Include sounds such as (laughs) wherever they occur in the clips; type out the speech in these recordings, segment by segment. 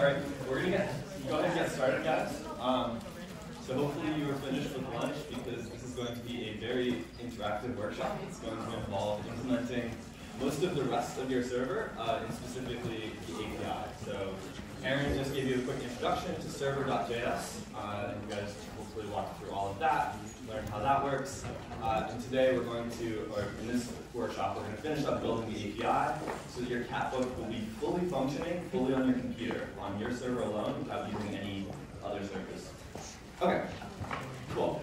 All right, we're gonna get go ahead and get started, guys. Um, so hopefully you are finished with lunch because this is going to be a very interactive workshop. It's going to involve implementing most of the rest of your server, uh, and specifically the API. So Aaron just gave you a quick introduction to server.js, uh, and you guys hopefully walk through all of that, learn how that works. Uh, and today we're going to, or in this workshop, we're going to finish up building the API so that your catbook will be fully functioning, fully on your computer, on your server alone, without using any other servers. Okay, cool.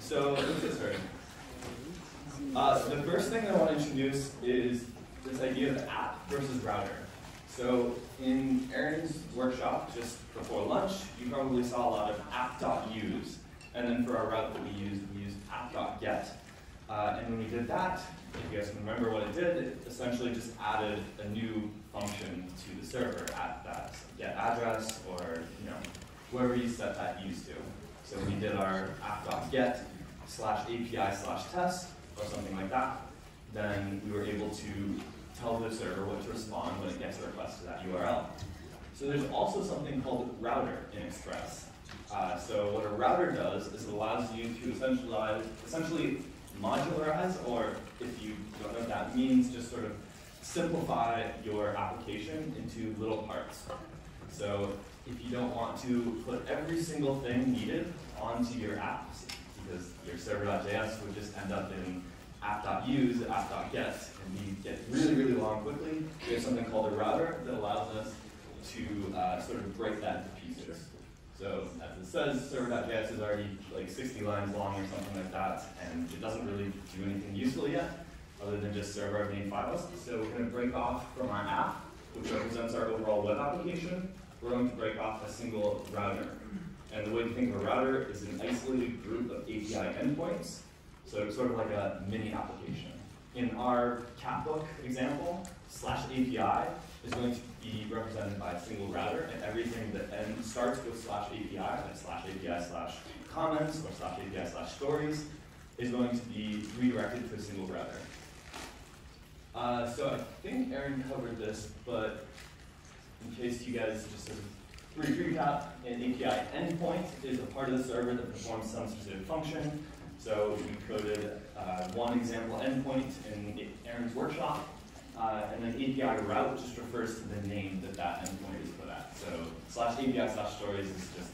So let's get started. Uh, the first thing I want to introduce is this idea of app versus router. So in Aaron's workshop just before lunch, you probably saw a lot of app.use. And then for our route that we used, we used app.get. Uh, and when we did that, if you guys can remember what it did, it essentially just added a new function to the server at that get address or you know wherever you set that use to. So we did our app.get slash API slash test or something like that. Then we were able to tell the server what to respond when it gets a request to that URL. So there's also something called router in Express. Uh, so what a router does is it allows you to essentially, essentially modularize, or if you don't know what that means, just sort of simplify your application into little parts. So if you don't want to put every single thing needed onto your apps, because your server.js would just end up in app.use, app.get, and we get really, really long quickly. We have something called a router that allows us to uh, sort of break that into pieces. So as it says, server.js is already like 60 lines long or something like that, and it doesn't really do anything useful yet, other than just serve our main files. So we're going to break off from our app, which represents our overall web application. We're going to break off a single router. And the way to think of a router is an isolated group of API endpoints. So it's sort of like a mini application. In our catbook example, slash API is going to be represented by a single router, and everything that end starts with slash API, like slash API slash comments or slash API slash stories, is going to be redirected to a single router. Uh, so I think Aaron covered this, but in case you guys just sort of recap, an API endpoint is a part of the server that performs some specific function. So we coded uh, one example endpoint in Aaron's workshop, uh, and then API route just refers to the name that that endpoint is put at. So slash API slash stories is just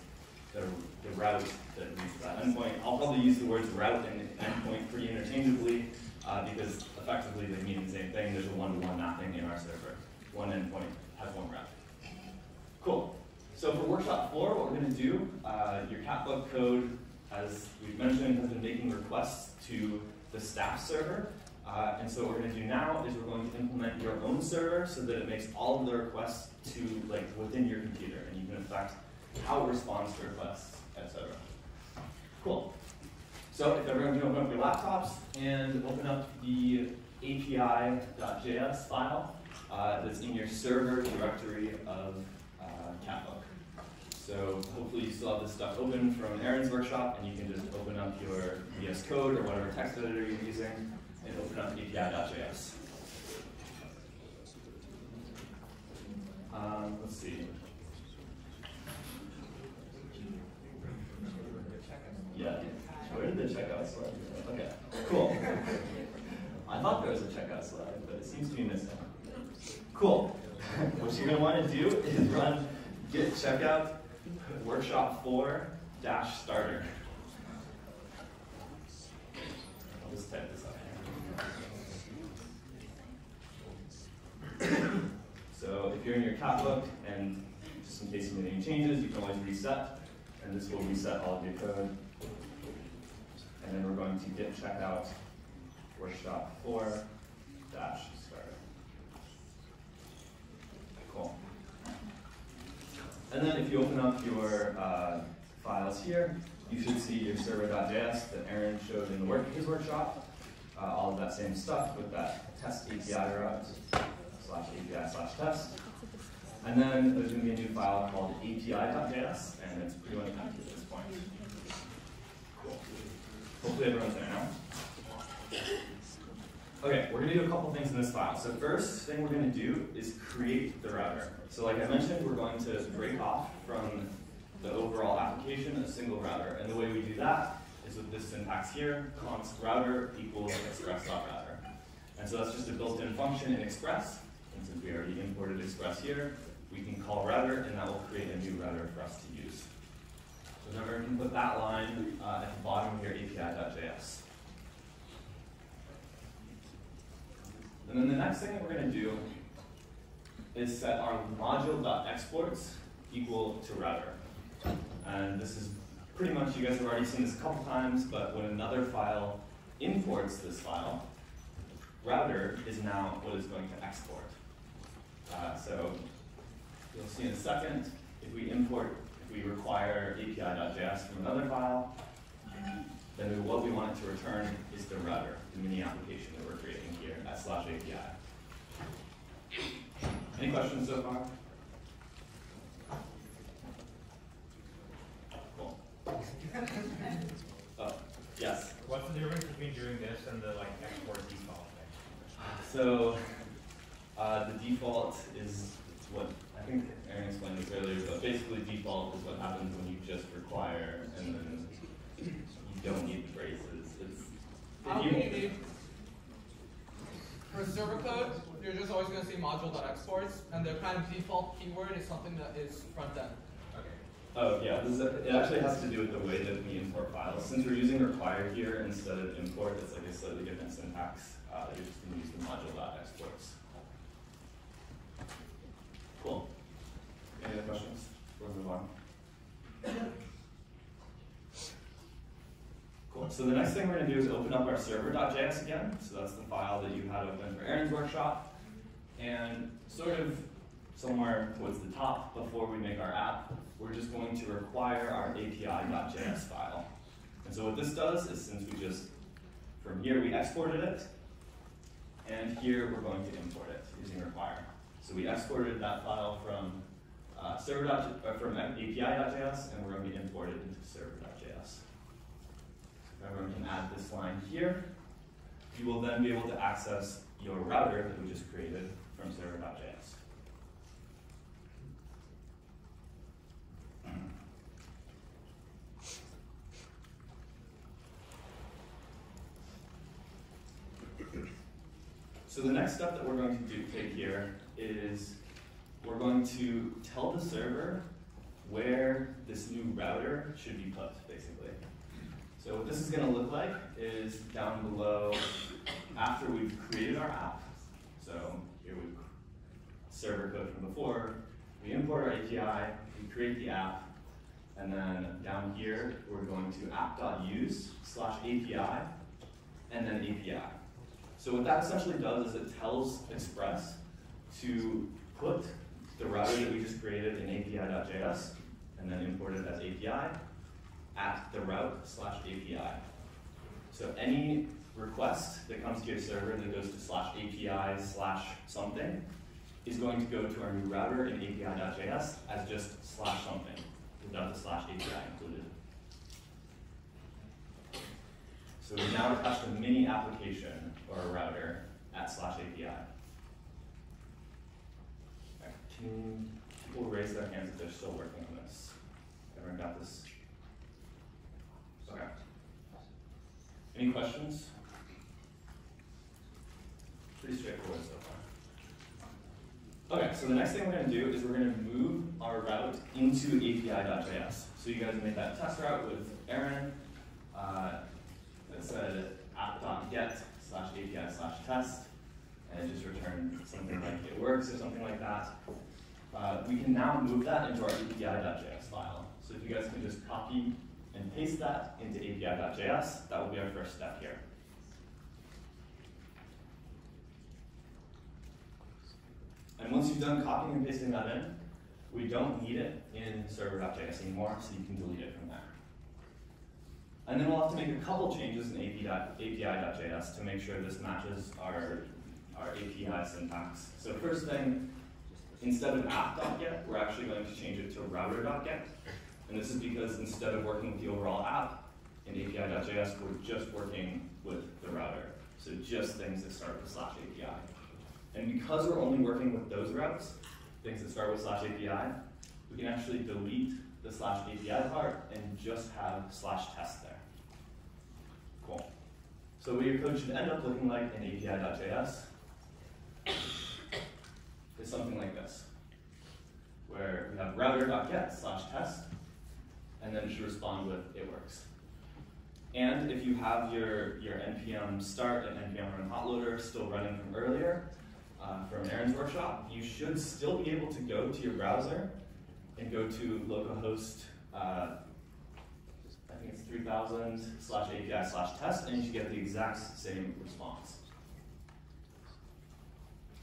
the, the route that leads to that endpoint. I'll probably use the words route and endpoint pretty interchangeably uh, because effectively they mean the same thing. There's a one-to-one -one mapping in our server. One endpoint has one route. Cool. So for workshop four, what we're going to do, uh, your catbook code, as we've mentioned, has been making requests to the staff server. Uh, and so what we're going to do now is we're going to implement your own server so that it makes all of the requests to like within your computer, and you can affect how it responds to requests, etc. Cool. So if everyone can open up your laptops and open up the API.js file uh, that's in your server directory of uh, Catbook. So hopefully you still have this stuff open from Aaron's workshop, and you can just open up your VS Code or whatever text editor you're using, and open up API.js. Um, let's see. Yeah. Where did the checkout slide? Okay, cool. I thought there was a checkout slide, but it seems to be missing. Cool. (laughs) what you're going to want to do is run git checkout workshop 4 dash starter. I'll just type this up here. so if you're in your catbook, and just in case you made any changes, you can always reset, and this will reset all of your code. And then we're going to git checkout workshop 4 dash starter. Cool. And then if you open up your uh, files here, you should see your server.js that Aaron showed in the work, his workshop. Uh, all of that same stuff with that test API route slash API slash test. And then there's going to be a new file called api.js, and it's pretty much empty at this point. Cool. Hopefully everyone's there now. Okay, we're gonna do a couple things in this file. So first thing we're gonna do is create the router. So like I mentioned, we're going to break off from the overall application a single router. And the way we do that is with this syntax here, const router equals express.router. And so that's just a built-in function in Express. And since we already imported Express here, we can call router and that will create a new router for us to use. So remember, we can put that line uh, at the bottom your API.js. And then the next thing that we're going to do is set our module.exports equal to router. And this is pretty much, you guys have already seen this a couple times, but when another file imports this file, router is now what is going to export. Uh, so you'll see in a second, if we import, if we require api.js from another file, then what we want it to return is the router, the mini application that we're creating here at slash API. Any questions so far? Cool. Oh, yes. What's the difference between doing this and the like export default thing? So uh, the default is what think Aaron explained this earlier, but basically default is what happens when you just require and then you don't need the braces. It's don't if you- you need, for server code, you're just always going to see module.exports, and the kind of default keyword is something that is front end. Okay. Oh yeah, this is a, it actually has to do with the way that we import files. Since we're using require here instead of import, it's like a slightly different syntax. Uh, you're just going to use the module.exports. Cool. Any other questions? We'll move on. Cool. So the next thing we're going to do is open up our server.js again. So that's the file that you had open for Aaron's workshop. And sort of somewhere towards the top before we make our app, we're just going to require our api.js file. And so what this does is since we just, from here we exported it, and here we're going to import it using require. So we exported that file from uh, server. uh, from api.js, and we're going to be imported into server.js. So everyone can add this line here. You will then be able to access your router that we just created from server.js. So the next step that we're going to do take here is we're going to tell the server where this new router should be put, basically. So what this is going to look like is down below after we've created our app. So here we server code from before. We import our API, we create the app, and then down here we're going to app.use slash API, and then API. So what that essentially does is it tells Express to put the router that we just created in API.js and then import it as API at the route slash API. So any request that comes to your server that goes to slash API slash something is going to go to our new router in API.js as just slash something without the slash API included. So we now attached a mini application or a router at slash API. People raise their hands if they're still working on this? Everyone got this? Okay. Any questions? Pretty straightforward so far. Okay, so the next thing we're gonna do is we're gonna move our route into API.js. So you guys made that test route with Aaron. Uh, that said app.get slash API slash test, and it just returned something like it works or something like that. Uh, we can now move that into our API.js file. So if you guys can just copy and paste that into API.js, that will be our first step here. And once you've done copying and pasting that in, we don't need it in server.js anymore, so you can delete it from there. And then we'll have to make a couple changes in API.js to make sure this matches our, our API syntax. So first thing, instead of app.get, we're actually going to change it to router.get. And this is because instead of working with the overall app in API.js, we're just working with the router. So just things that start with slash API. And because we're only working with those routes, things that start with slash API, we can actually delete the slash API part and just have slash test there. Cool. So what your code should end up looking like in API.js is something like this, where we have router.get slash test, and then it should respond with it works. And if you have your, your npm start and npm run hotloader still running from earlier, uh, from Aaron's workshop, you should still be able to go to your browser and go to localhost, uh, I think it's 3000 slash API slash test, and you should get the exact same response.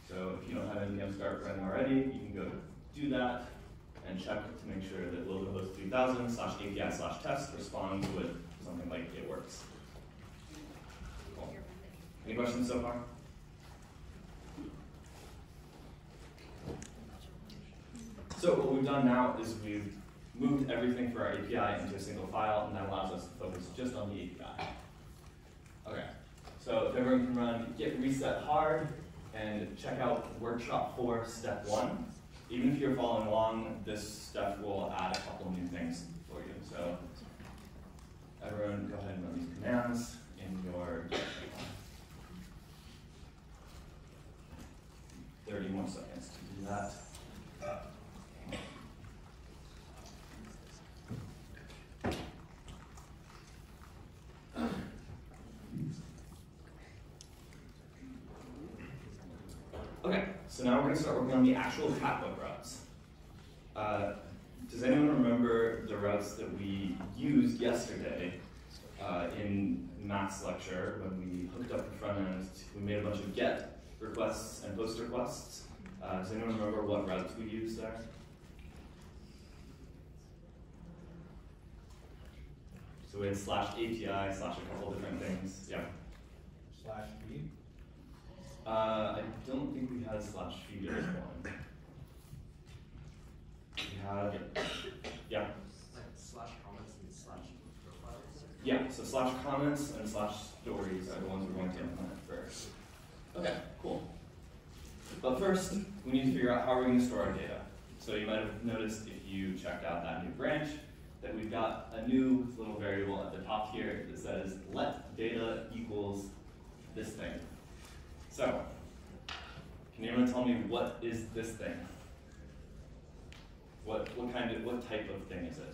So if you don't have npm start running already, you can go do that and check to make sure that localhost 3000 slash API slash test responds with something like it works. Cool. Any questions so far? So what we've done now is we've moved everything for our API into a single file, and that allows us to focus just on the API. Okay, so if everyone can run git reset hard and check out workshop four, step one. Even if you're following along, this step will add a couple new things for you. So everyone go ahead and run these commands in your Git. 30 more seconds to do that. Okay, so now we're going to start working on the actual catbook routes. Uh, does anyone remember the routes that we used yesterday uh, in Matt's lecture when we hooked up the front end? We made a bunch of get requests and post requests. Uh, does anyone remember what routes we used there? So we had slash API slash a couple different things. Yeah. Slash feed. Uh, I don't think we had slash feed as one. We had, yeah, Like slash comments and slash profiles. yeah. So slash comments and slash stories are the ones we're going to implement first. Okay, cool. But first, we need to figure out how we're going to store our data. So you might have noticed if you checked out that new branch that we've got a new little variable at the top here that says let data equals this thing. So, can anyone tell me what is this thing? What what kind of what type of thing is it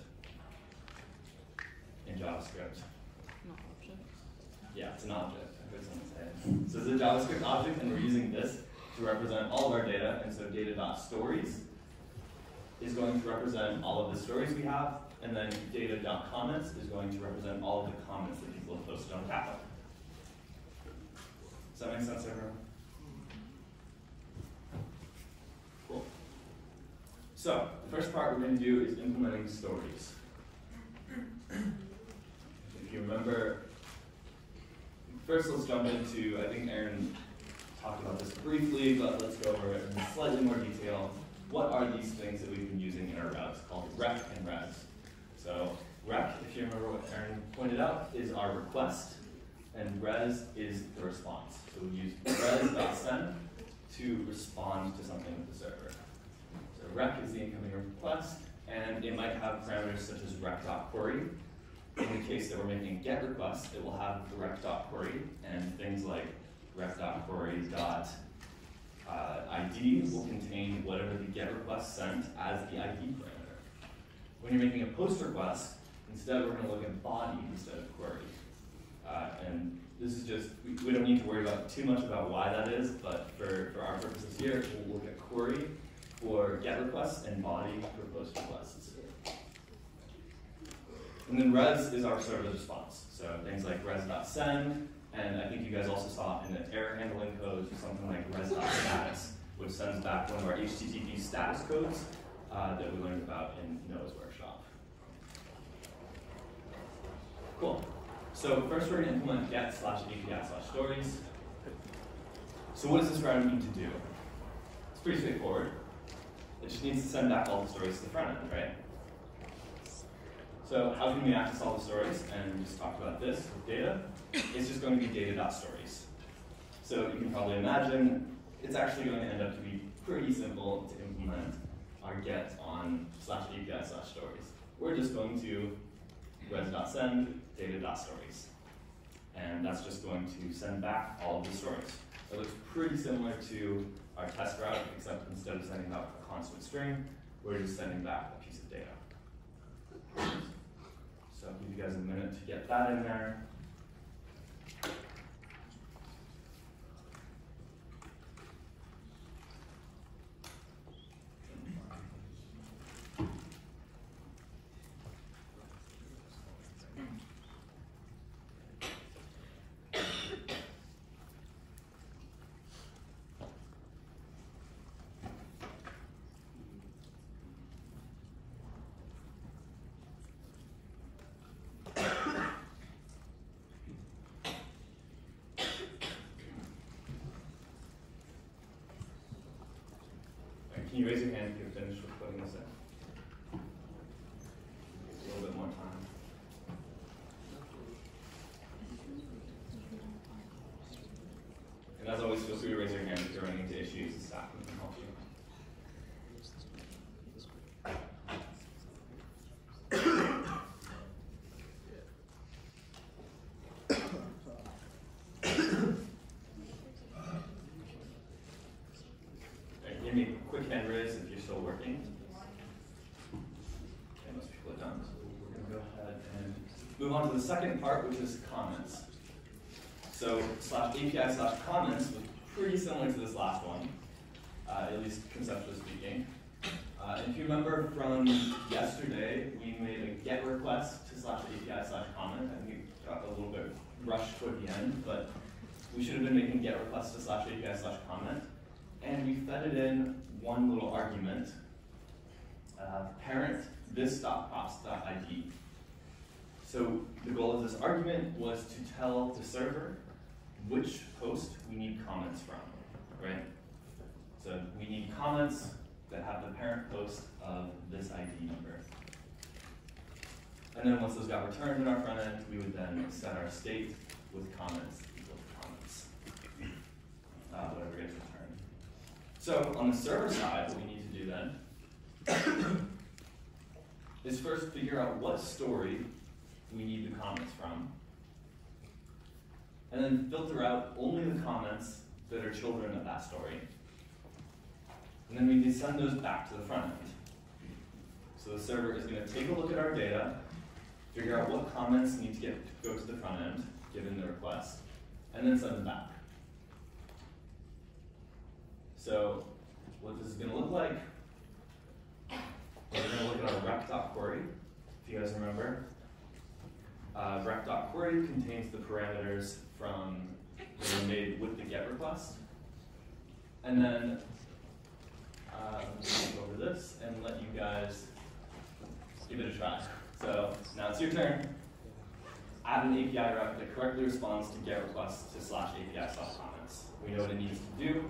in JavaScript? Yeah, it's an object. I heard someone say it. So it's a JavaScript object, and we're using this to represent all of our data. And so data.stories is going to represent all of the stories we have, and then data.comments is going to represent all of the comments that people have posted on Catbook. That make sense, everyone? Cool. So, the first part we're going to do is implementing stories. If you remember, first let's jump into, I think Aaron talked about this briefly, but let's go over it in slightly more detail. What are these things that we've been using in our routes called rec and res? So rec, if you remember what Aaron pointed out, is our request, and res is the response. So we use res.send to respond to something with the server. So rec is the incoming request, and it might have parameters such as rec.query. In the case that we're making a get request, it will have the rec.query and things like rec.query dot uh, will contain whatever the get request sent as the ID parameter. When you're making a post request, instead we're going to look at body instead of query. Uh, and this is just, we, we don't need to worry about too much about why that is, but for, for our purposes here, we'll look at query for get requests and body for post requests. And then res is our server response. So things like res.send, and I think you guys also saw in the error handling codes something like res.status, which sends back one of our HTTP status codes uh, that we learned about in Noah's workshop. Cool. So first we're going to implement get slash API slash stories. So what does this route need to do? It's pretty straightforward. It just needs to send back all the stories to the front end, right? So how can we access all the stories? And we just talked about this with data. It's just going to be data.stories. So you can probably imagine it's actually going to end up to be pretty simple to implement our get on slash API slash stories. We're just going to res.send data.stories. And that's just going to send back all of the stories. It looks pretty similar to our test route, except instead of sending out a constant string, we're just sending back a piece of data. So I'll give you guys a minute to get that in there. Alright, Can you raise your hand if you're finished with putting this in? A little bit more time. And as always, feel free to raise your hand if you're running into issues, the staff can help you. Alright, hand raise if you're still working. Okay, most people are done, so we're gonna go ahead and move on to the second part, which is comments. So slash API slash comments was pretty similar to this last one, uh, at least conceptually speaking. Uh, if you remember from yesterday, we made a get request to slash API slash comment. I think it got a little bit rushed toward the end, but we should have been making get requests to slash API slash comment. And we fed it in one little argument, uh, parent this.props.id. So the goal of this argument was to tell the server which post we need comments from, right? So we need comments that have the parent post of this ID number. And then once those got returned in our front end, we would then set our state with comments equal comments. Uh, whatever gets returned. So on the server side, what we need to do then (coughs) is first figure out what story we need the comments from, and then filter out only the comments that are children of that story. And then we need to send those back to the front end. So the server is going to take a look at our data, figure out what comments need to get go to the front end, given the request, and then send them back. So what this is going to look like, we're going to look at our rec.query, if you guys remember. Uh, rec.query contains the parameters from that were made with the get request. And then uh, let me go over this and let you guys give it a try. So now it's your turn. Add an API route that correctly responds to get requests to slash API slash comments. We know what it needs to do.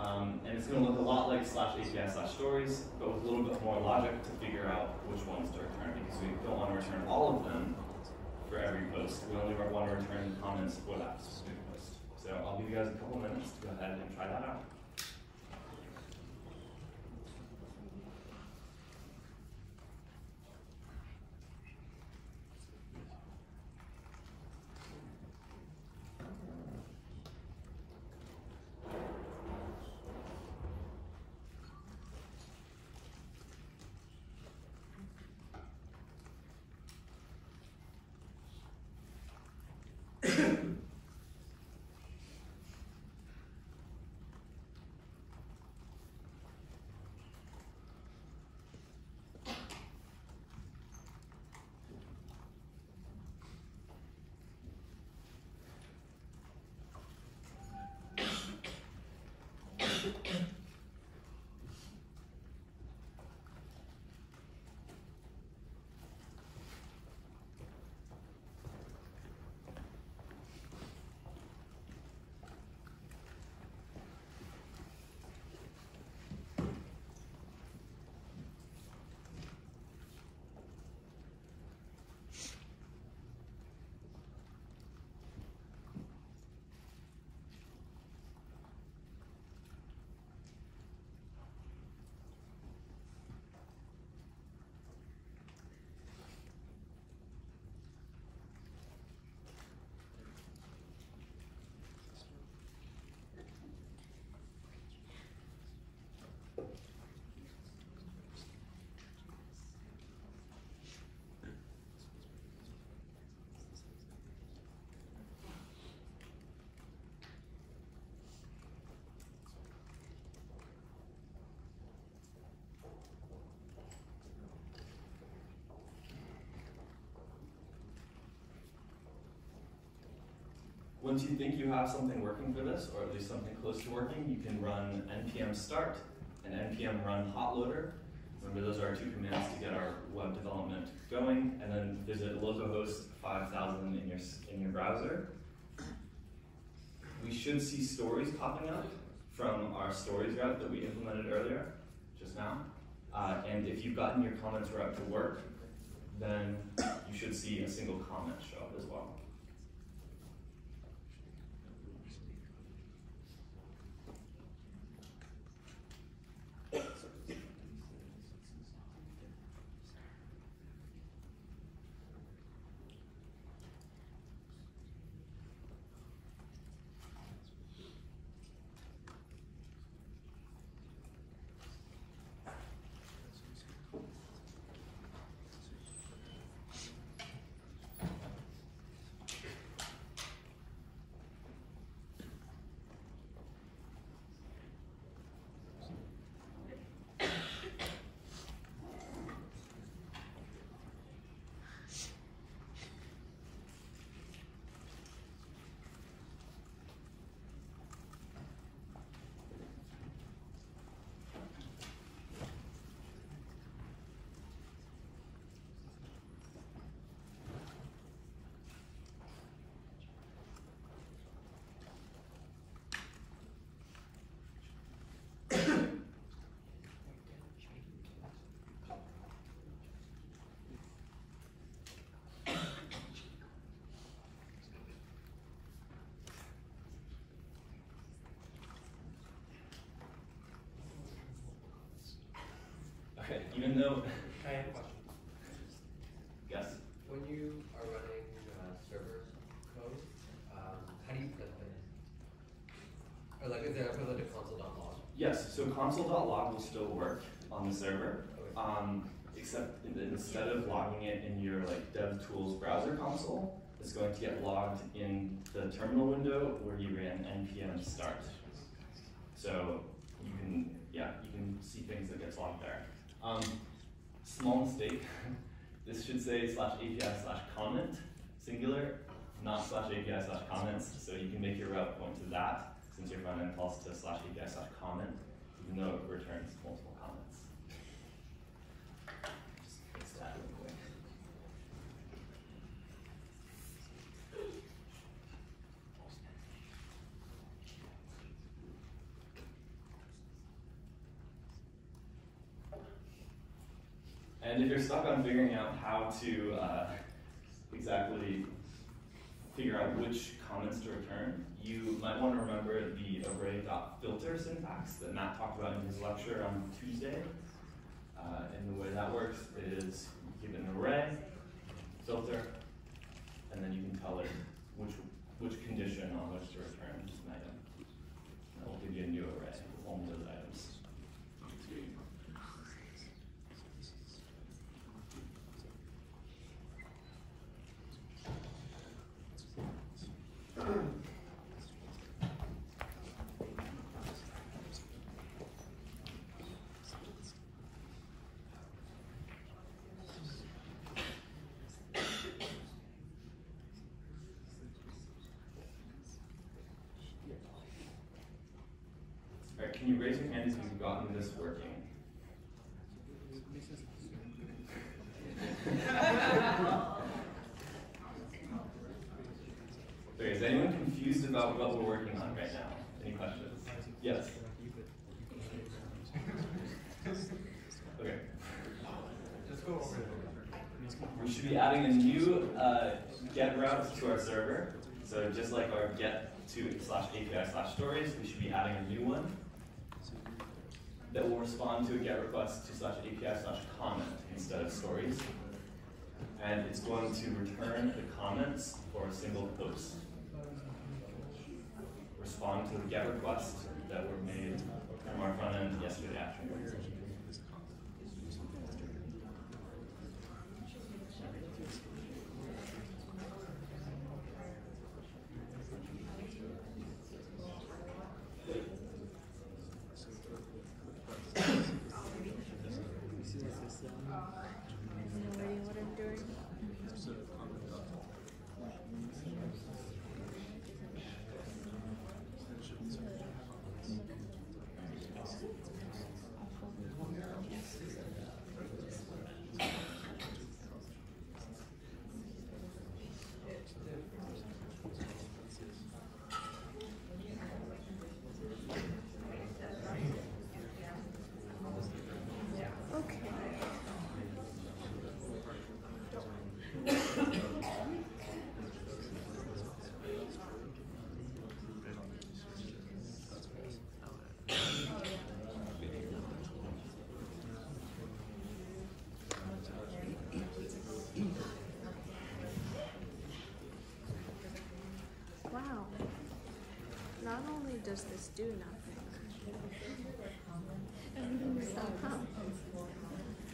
Um, and it's going to look a lot like slash API slash stories, but with a little bit more logic to figure out which ones to return because we don't want to return all of them for every post. We only want to return comments for that specific post. So I'll give you guys a couple minutes to go ahead and try that out. Once you think you have something working for this, or at least something close to working, you can run npm start and npm run hotloader. Remember, those are our two commands to get our web development going, and then visit localhost 5000 in your in your browser. We should see stories popping up from our stories route that we implemented earlier, just now. Uh, and if you've gotten your comments route to work, then you should see a single comment show up as well. Okay, even though, (laughs) I have a question. yes, When you are running uh, server code, um, how do you print them? Or like, is there equivalent to console.log? yes, so console.log will still work on the server, um, except in- instead of logging it in your like DevTools browser console, it's going to get logged in the terminal window where you ran npm start. So you can, yeah, you can see things that gets logged there. Um, small mistake, (laughs) this should say slash API slash comment, singular, not slash API slash comments, so you can make your route point to that, since your front end calls to slash API slash comment, even though it returns multiple comments. Just fix that real quick. And if you're stuck on figuring out how to uh, exactly figure out which comments to return, you might want to remember the array.filter syntax that Matt talked about in his lecture on Tuesday. Uh, and the way that works is you give an array, filter, and then you can tell it which, which condition on which to return an item. It will give you a new array with only those items. All right, can you raise your hand if you've gotten this working? Okay, is anyone confused about what we're working on right now? Any questions? Yes. Okay. We should be adding a new uh, get route to our server. So just like our get to slash API slash stories, we should be adding a new one that will respond to a get request to slash API slash comment instead of stories. And it's going to return the comments for a single post. Respond to the get request that were made from our front end yesterday afternoon. No idea what I'm doing. Does this do nothing?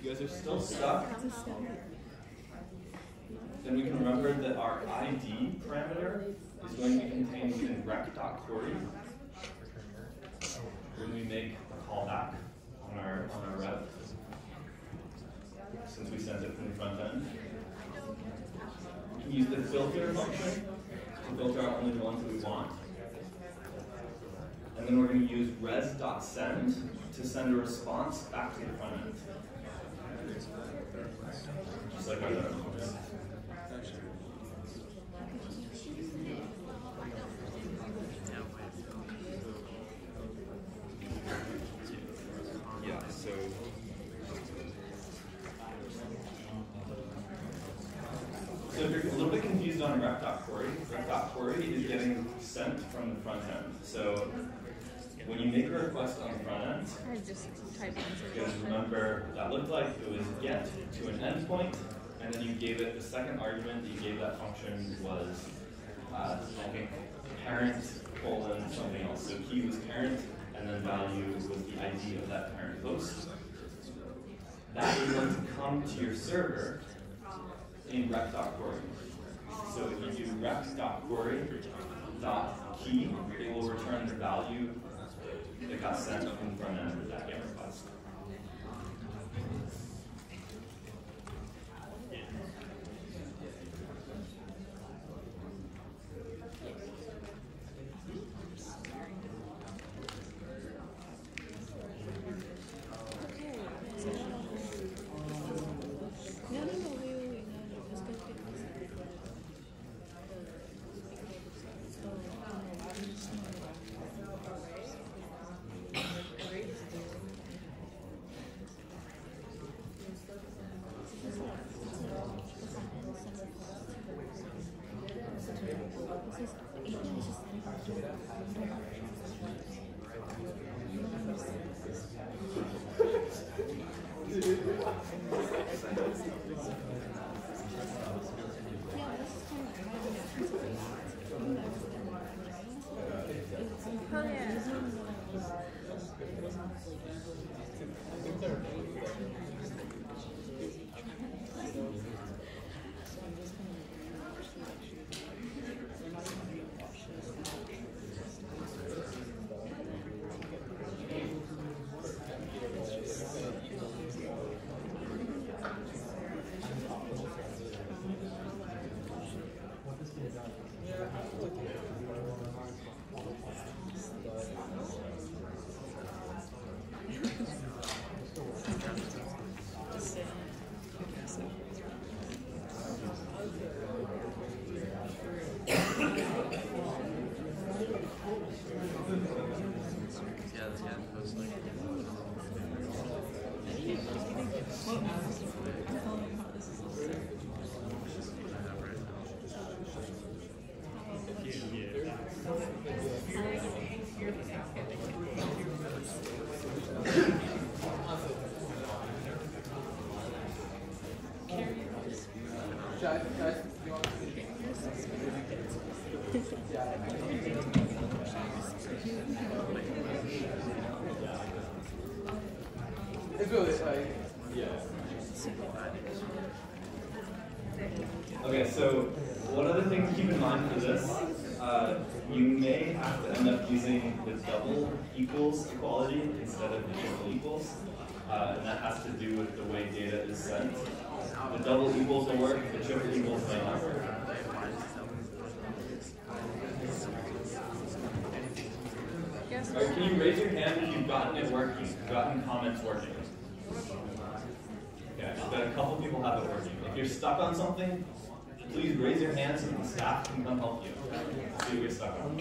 You guys are still stuck? Then we can remember that our ID parameter is going to be contained within rec.query when we make a callback on our on our rev, since we sent it from the front end. We can use the filter function to filter out only the ones that we want. And then we're going to use res.send to send a response back to the front end. Just like our other functions. Yeah, so. So if you're a little bit confused on rec.query, rec.query is getting sent from the front end. So when you make a request on the front end, I in because remember that looked like, it was get to an endpoint, and then you gave it the second argument that you gave that function was, uh, I think, parent colon something else. So key was parent, and then value was the ID of that parent host. That is going to come to your server in rec.query. So if you do rec.query dot key, it will return the value that got sent from the front end of that GET request. No, no, no, wait, wait, wait, no, no, let's go get this. Oh, Oh, yeah. Guys, guys, you want to see? It's really like, Okay, so one other thing to keep in mind for this, uh, you may have to end up using the double equals equality instead of the triple equals. Uh, and that has to do with the way data is sent. The double equals will work, the triple equals may not work. Yes. Alright, can you raise your hand if you've gotten it working, gotten comments working? Okay, I've a couple people have it working. If you're stuck on something, please raise your hand so the staff can come help you. See what you're stuck on.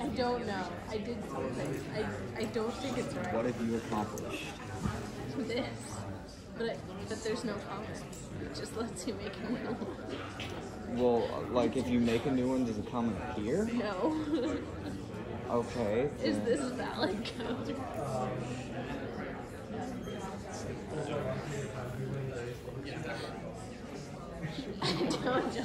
I don't know. I did something. I, I don't think it's right. What have you accomplished? This. But, but there's no comments. It just lets you make a new one. Well, like if you make a new one, does it comment here? No. Okay. Is this valid code? I don't know.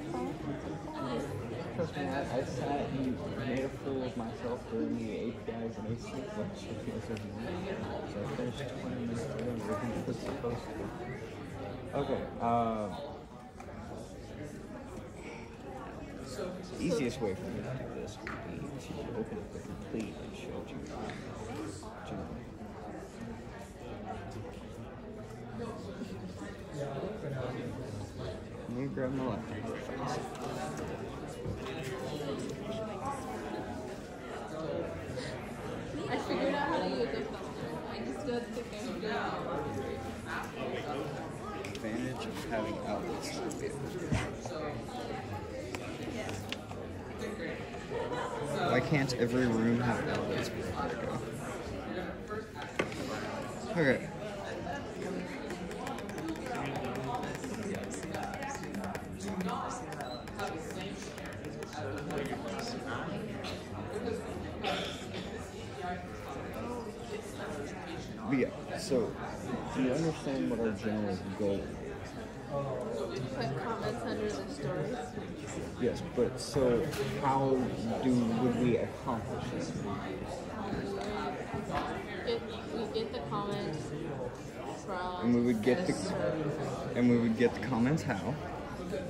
Trust me, I, I sat and made a fool of myself during the APIs and ACF lecture because of you. So I finished 20 minutes early, everything was supposed to. Okay, uh, easiest way for me to do this would be to open up the complete and show to you. Let me grab my laptop fast. I figured out how to use it. I just got to go. Advantage of having outlets to Why can't every room have outlets? Okay. But yeah, so do you understand what our goal? Put comments under the stories. Yes, but so how do would we accomplish this? We get the comments from. And we would get the and we would get the comments how?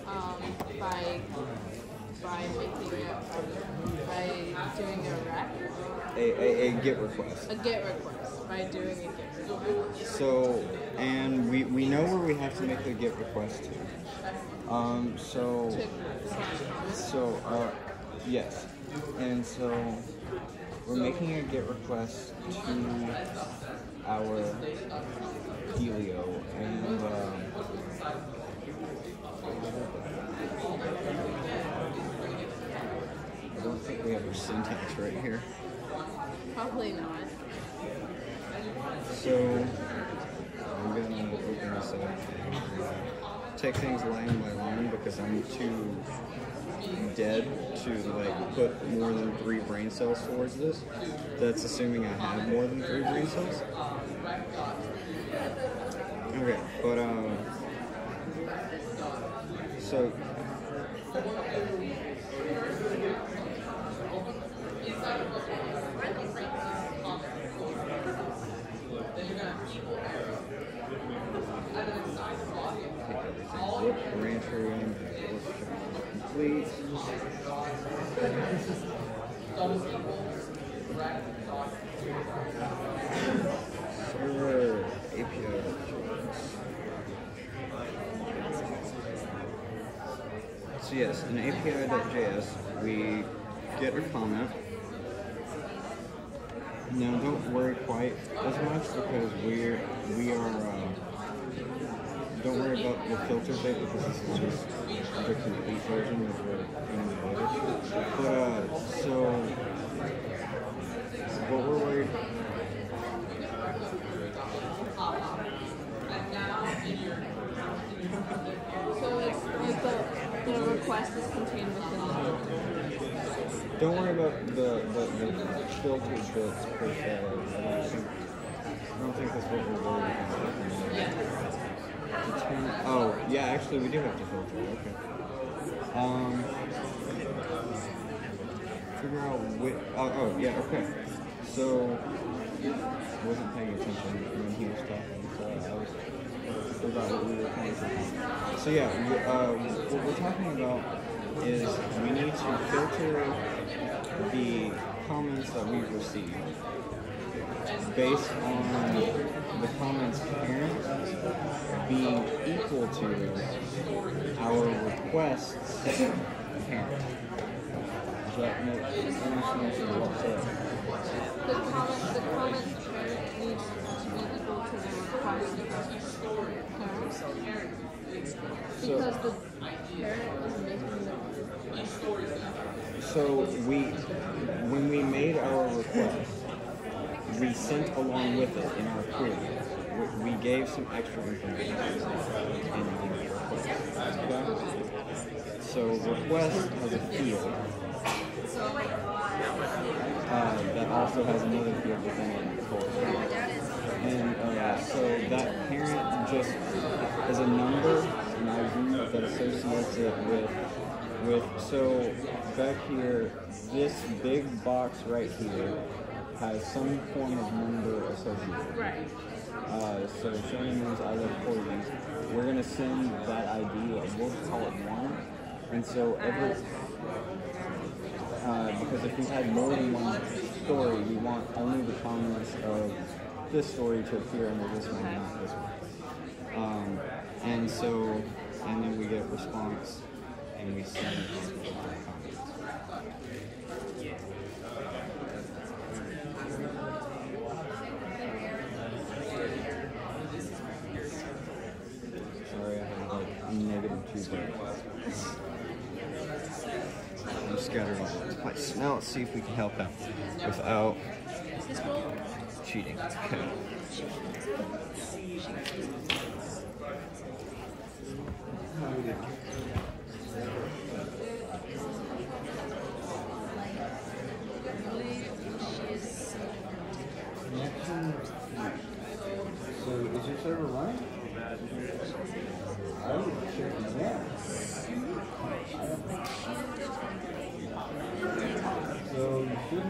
um, by by making a, by doing a rec, A, a, a get request. a get request by doing a get request. So and we, we know where we have to make the get request to. Um so To slash comments. so uh yes. And so we're making a get request to our Helio and um, I don't think we have our syntax right here. Probably not. So I'm gonna open this up. Take things line by line because I'm too dead to like put more than three brain cells towards this. That's assuming I have more than three brain cells. Okay, but um, so Ran complete. So yes, in API.js, we get a comment. Now don't worry quite as much because we're we are uh, don't worry about the filter bit because this is just the complete version of the later. But uh, so what we're worried So it's like the, the request is contained within the don't worry about the the, the filter bits per se. I don't think I don't think that's Oh yeah, actually we do have to filter. Okay. Um. Figure out which. Oh, oh yeah. Okay. So I wasn't paying attention when he was talking, so I was forgot what we were talking about. So yeah, we, uh, what we're talking about is we need to filter the comments that we've received based on the comments parent being equal to our requests parent. Does that make sense? The comment, the comment parent needs to be equal to the request parent. So- Because the parent is making the So we, when we made our request, we sent along with it in our query. We, we gave some extra information in our request. Okay? So request has a field uh, that also has another field within it called. And uh, so that parent just is a number, an ID that associates it with with so back here, this big box right here has some form of number associated. right. Uh, so Shannon means I love corgis. We're gonna send that ID. We'll call it one. And so every uh, because if we've had more than one story, we want only the comments of this story to appear under this one, not this one. Um, and so, and then we get response, and we send it on to our comments. Sorry, I have like negative two buttons. I'm scattered all over the place. Now let's see if we can help out without cheating. Okay. So is your server running? I would check it now. So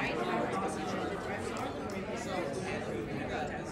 right now, it's because you're the So, you got this.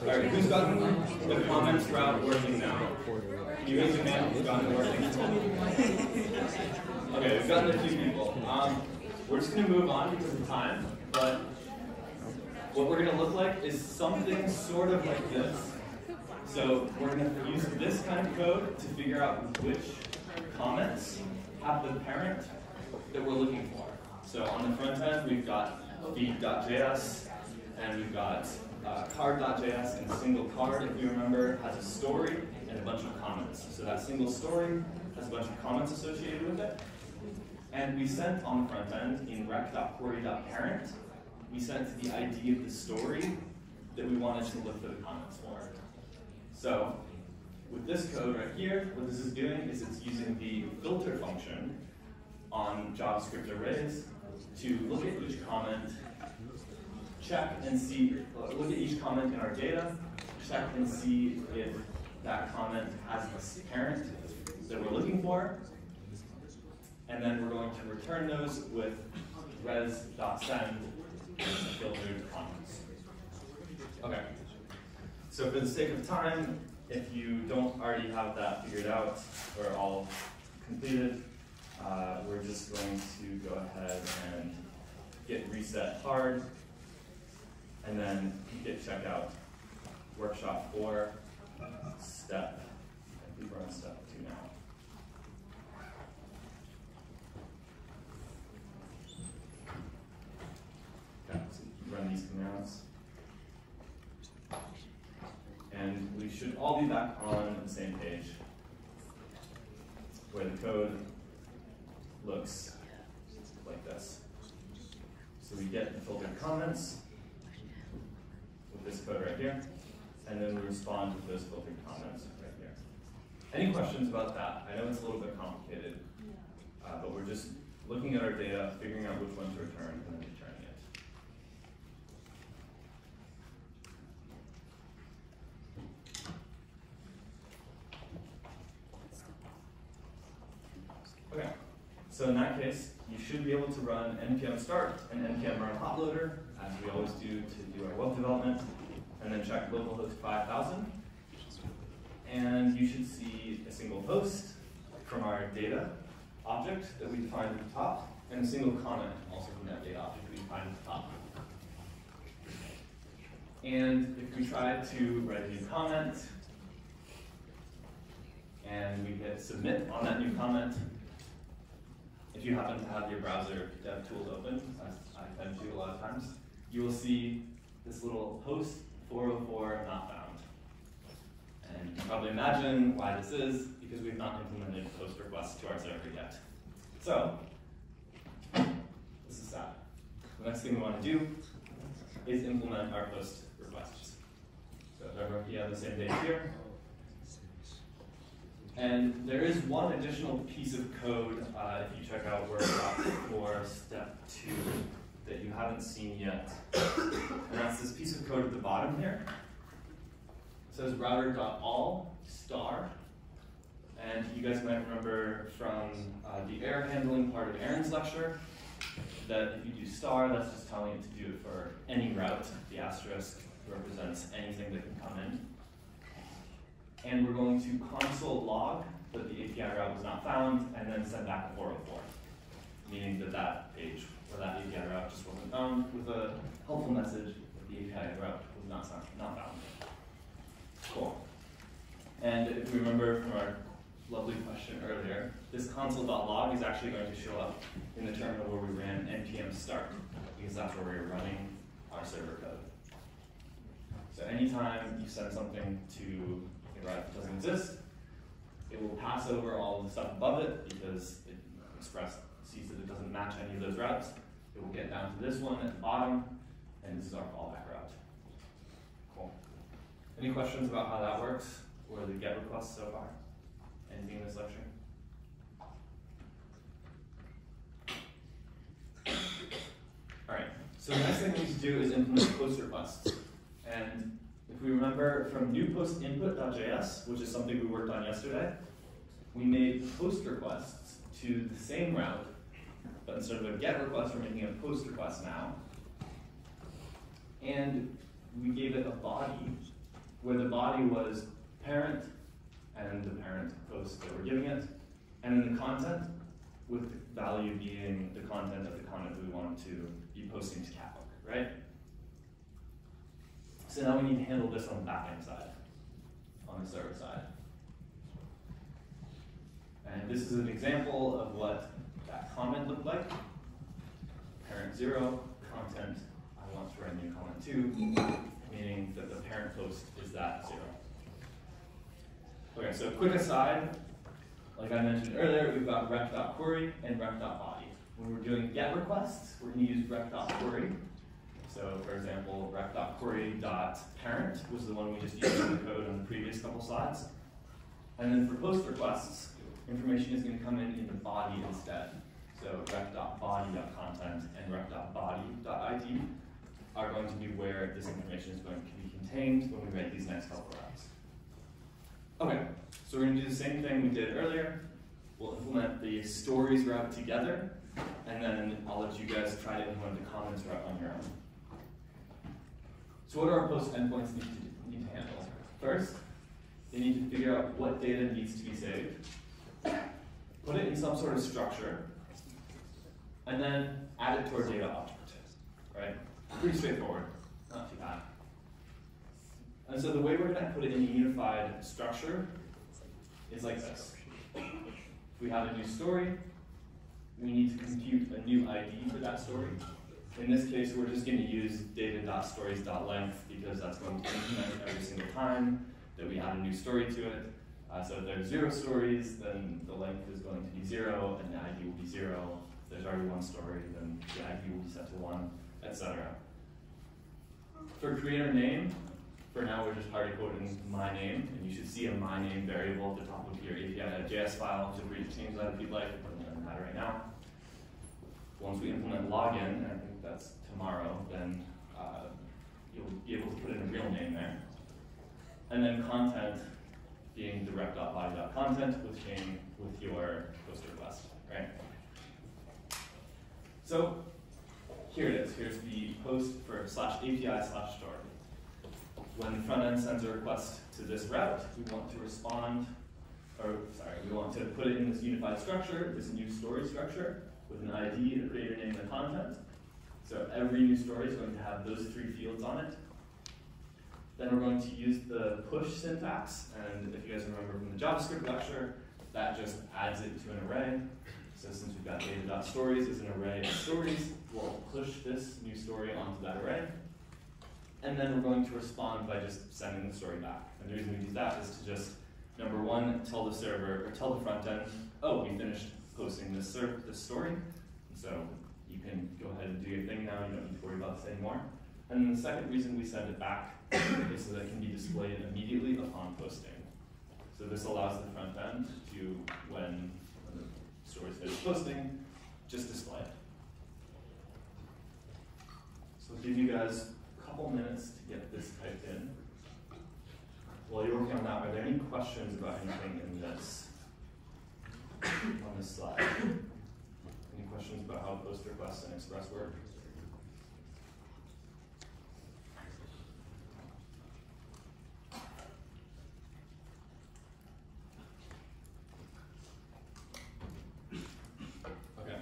Have Alright, who's gotten the comments route working now? You raise your hand, who's gotten it working? Okay, we've gotten a few people. Um, we're just gonna move on because of time, but what we're gonna look like is something sort of like this. So we're gonna use this kind of code to figure out which comments have the parent that we're looking for. So on the front end, we've got feed.js, and we've got uh, card.js, and single card, if you remember, has a story and a bunch of comments. So that single story has a bunch of comments associated with it. And we sent on the front end in req.query.parent, we sent the ID of the story that we wanted to look for the comments for. So with this code right here, what this is doing is it's using the filter function on JavaScript arrays to look at each comment, check and see, look at each comment in our data, check and see if that comment has a parent that we're looking for, and then we're going to return those with res.send filtered comments. Okay. So for the sake of time, if you don't already have that figured out or all completed, uh, we're just going to go ahead and git reset hard, and then git checkout workshop four, step, I think we're on step two now. Okay, so run these commands. And we should all be back on the same page where the code looks like this. So we get the filtered comments code right here, and then we respond with those filtered comments right here. Any questions about that? I know it's a little bit complicated, uh, but we're just looking at our data, figuring out which one to return, and then returning it. Okay, so in that case, you should be able to run npm start and npm run hotloader, as we always do to do our web development, and then check localhost 5000. And you should see a single post from our data object that we defined at the top, and a single comment also from that data object we defined at the top. And if we try to write a new comment, and we hit submit on that new comment, if you happen to have your browser dev tools open, as I tend to a lot of times, you will see this little post 404 not found. And you can probably imagine why this is, because we've not implemented post requests to our server yet. So, this is sad. The next thing we want to do is implement our post requests. So everyone can have the same date here. And there is one additional piece of code, uh, if you check out workshop for step two, that you haven't seen yet. And that's this piece of code at the bottom here. It says router.all star. And you guys might remember from uh, the error handling part of Aaron's lecture that if you do star, that's just telling it to do it for any route. The asterisk represents anything that can come in. And we're going to console log that the API route was not found, and then send back a 404, meaning that that page or that API route just wasn't found with a helpful message that the API route was not, not found. Cool. And if we remember from our lovely question earlier, this console.log is actually going to show up in the terminal where we ran npm start, because that's where we're running our server code. So anytime you send something to a route that doesn't exist, it will pass over all the stuff above it because it express sees that it doesn't match any of those routes. It will get down to this one at the bottom, and this is our fallback route. Cool. Any questions about how that works or the GET requests so far? Anything in this lecture? All right. So the next thing we need to do is implement post requests. And if we remember from newpostinput.js, which is something we worked on yesterday, we made post requests to the same route, but instead of a get request, we're making a post request now. And we gave it a body, where the body was parent and the parent post that we're giving it, and then the content, with the value being the content of the content that we want to be posting to Catbook, right? So now we need to handle this on the backend side, on the server side. And this is an example of what comment like. Parent zero, content, I want to write a new comment two, meaning that the parent post is that zero. Okay, so quick aside, like I mentioned earlier, we've got req.query and req.body. When we're doing GET requests, we're going to use req.query. So for example, req.query.parent was the one we just used in the code on the previous couple slides. And then for post requests, information is going to come in in the body instead. So req.body.content and req.body.id are going to be where this information is going to be contained when we write these next couple routes. Okay, so we're going to do the same thing we did earlier. We'll implement the stories route together, and then I'll let you guys try to implement the comments route on your own. So what do our post endpoints need to, need to handle? First, they need to figure out what data needs to be saved, put it in some sort of structure, and then add it to our data object, right? Pretty straightforward, not too bad. And so the way we're gonna put it in a unified structure is like this. If we have a new story, we need to compute a new ID for that story. In this case, we're just gonna use data.stories.length because that's going to increment every single time that we add a new story to it. Uh, so if there's zero stories, then the length is going to be zero and the ID will be zero. There's already one story, then the ID will be set to one, etc. For creator name, for now we're just hard coding my name, and you should see a my name variable at the top of your API.js file. Feel free to change that if you'd like, but it doesn't matter right now. Once we implement login, I think that's tomorrow, then uh, you'll be able to put in a real name there. And then content being direct.body.content with chain with your post request, right? So here it is. Here's the post for slash API slash story. When the front end sends a request to this route, we want to respond, or sorry, we want to put it in this unified structure, this new story structure, with an ID, a creator name, and content. So every new story is going to have those three fields on it. Then we're going to use the push syntax, and if you guys remember from the JavaScript lecture, that just adds it to an array. So since we've got data.stories as an array of stories, we'll push this new story onto that array. And then we're going to respond by just sending the story back. And the reason we do that is to just, number one, tell the server, or tell the front end, oh, we finished posting this, this story. So you can go ahead and do your thing now, you don't need to worry about this anymore. And then the second reason we send it back is so that it can be displayed immediately upon posting. So this allows the front end to, when, the story is posting, just display it. So I'll give you guys a couple minutes to get this typed in. While you're working on that, are there any questions about anything in this, on this slide? Any questions about how post requests and express work? Okay.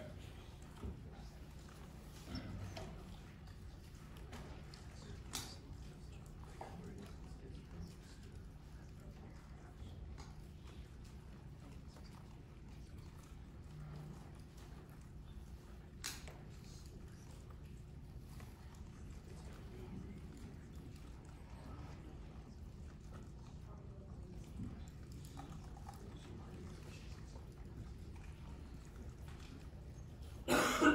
Okay, Can you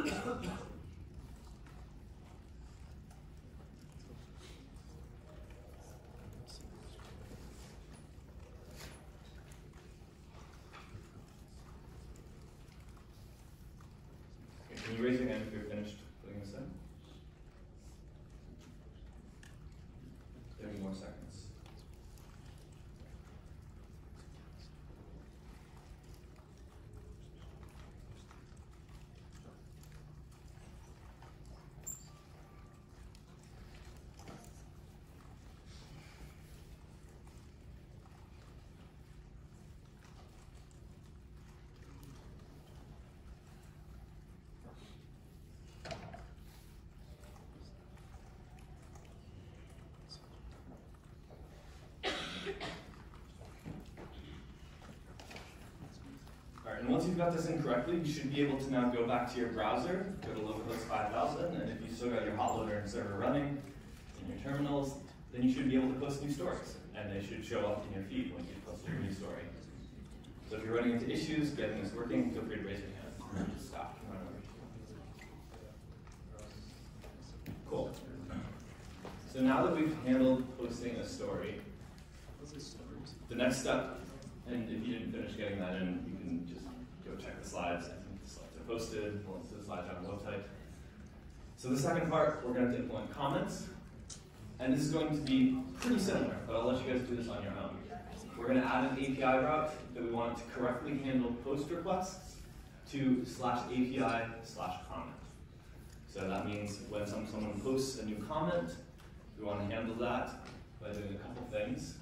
raise your hand if you're finished And once you've got this in correctly, you should be able to now go back to your browser, go to localhost 5000, and if you've still got your hot loader and server running in your terminals, then you should be able to post new stories, and they should show up in your feed when you post your new story. So if you're running into issues getting this working, feel free to raise your hand. Stop. Cool. So now that we've handled posting a story, the next step So the second part, we're going to implement comments. And this is going to be pretty similar, but I'll let you guys do this on your own. We're going to add an API route that we want to correctly handle post requests to slash API slash comment. So that means when some, someone posts a new comment, we want to handle that by doing a couple things.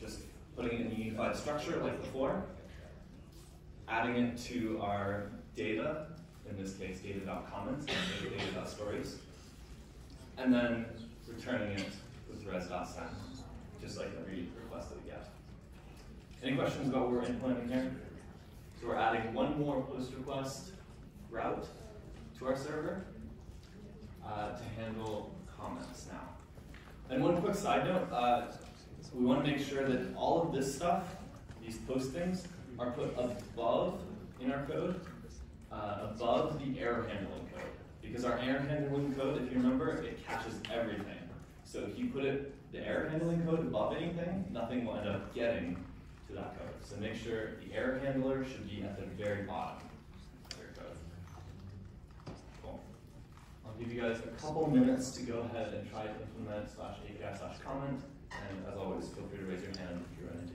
Just putting it in a unified structure like before, adding it to our data, in this case data.comments, of data.stories, and then returning it with res.send, just like every request that we get. Any questions about what we're implementing here? So we're adding one more post request route to our server uh, to handle comments now. And one quick side note, uh, we want to make sure that all of this stuff, these postings, are put above in our code, uh, above the error handling code. Because our error handling code, if you remember, it catches everything. So if you put it, the error handling code above anything, nothing will end up getting to that code. So make sure the error handler should be at the very bottom of your code. Cool. I'll give you guys a couple minutes to go ahead and try to implement slash API slash comment. And as always, feel free to raise your hand if you run into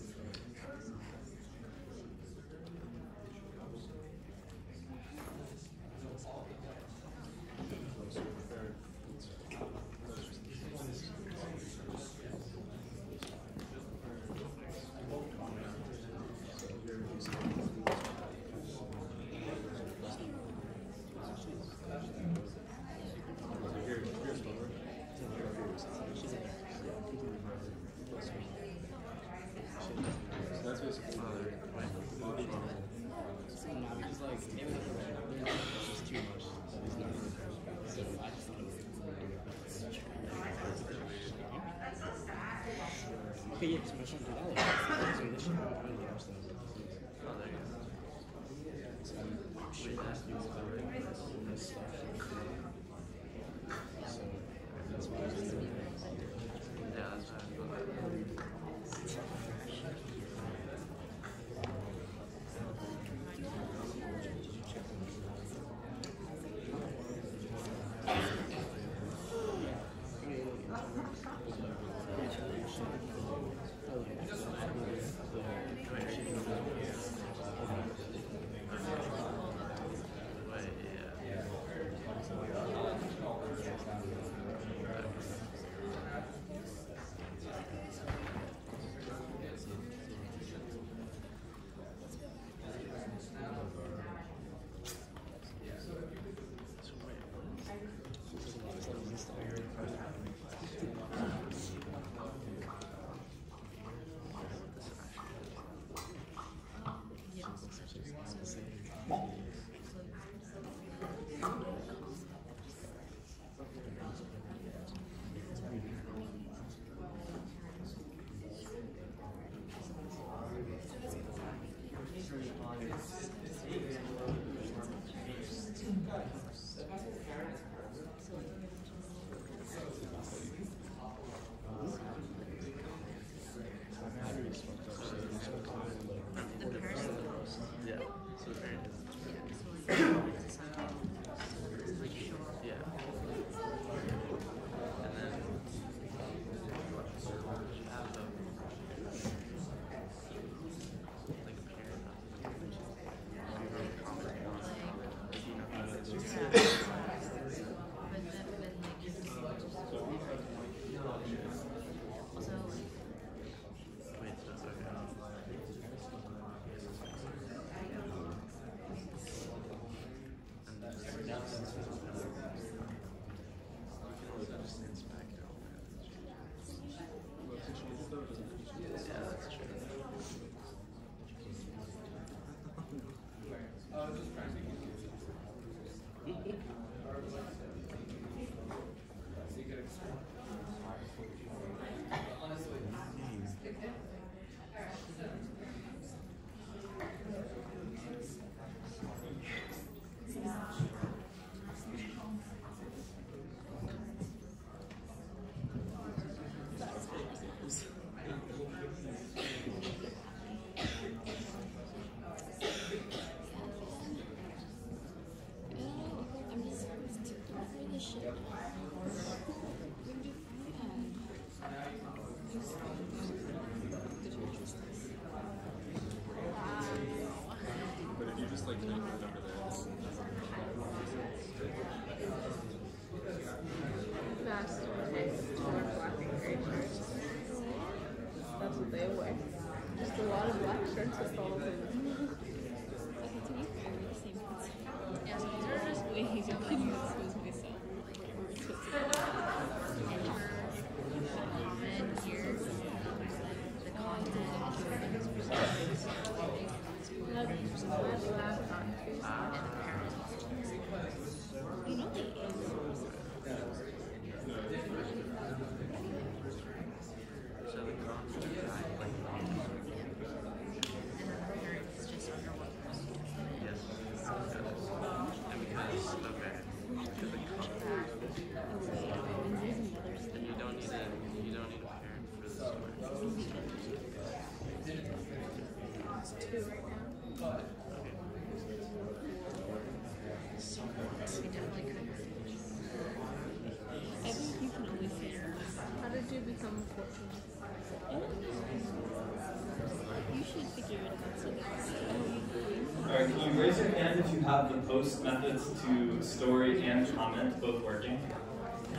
post methods to story and comment both working?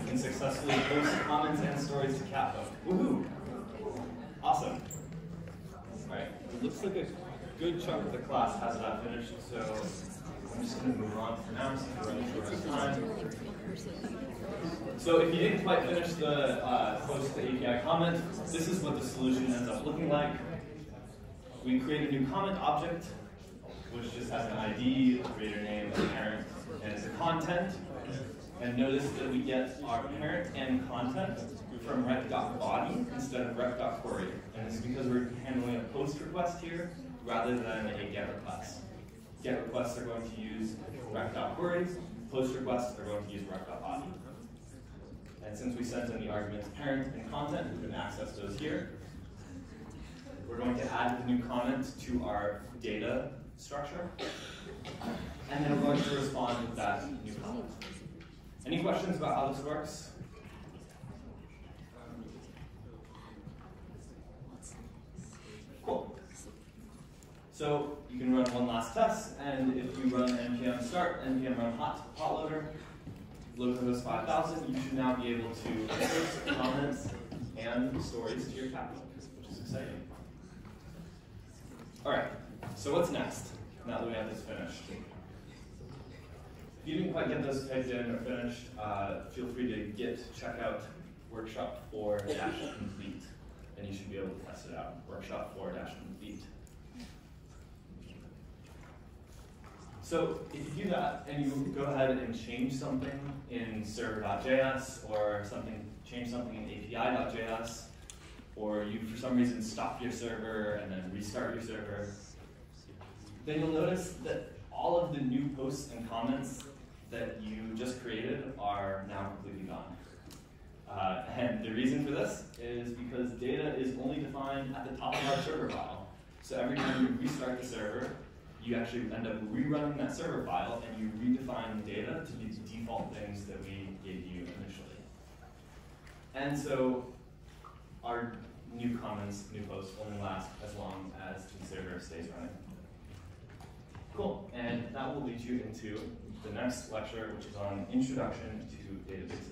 You can successfully post comments and stories to Catbook. Woohoo! Awesome. Alright, it looks like a good chunk of the class has that finished, so I'm just gonna move on for now, so we're running short time. So if you didn't quite finish the uh, post the API comment, this is what the solution ends up looking like. We create a new comment object, which just has an ID, a creator name, a parent, and it's a content. And notice that we get our parent and content from req.body instead of req.query. And it's because we're handling a post request here rather than a get request. Get requests are going to use req.query, post requests are going to use req.body. And since we sent in the arguments parent and content, we can access those here. We're going to add the new comment to our data structure. And then I'm going to respond with that new comment. Any questions about how this works? Cool. So you can run one last test, and if you run npm start, npm run hot, hot loader, localhost 5000, you should now be able to post comments and stories to your Catbook, which is exciting. All right, so what's next, now that we have this finished? If you didn't quite get those typed in or finished, uh, feel free to git checkout workshop 4 dash complete, and you should be able to test it out, workshop 4 dash complete. So if you do that and you go ahead and change something in server.js or something, change something in API.js, or you for some reason stop your server and then restart your server, then you'll notice that all of the new posts and comments that you just created are now completely gone. Uh, and the reason for this is because data is only defined at the top of our server file. So every time you restart the server, you actually end up rerunning that server file and you redefine the data to be the default things that we gave you initially. And so our new comments, new posts only last as long as the server stays running. Cool, and that will lead you into the next lecture, which is on Introduction to Databases.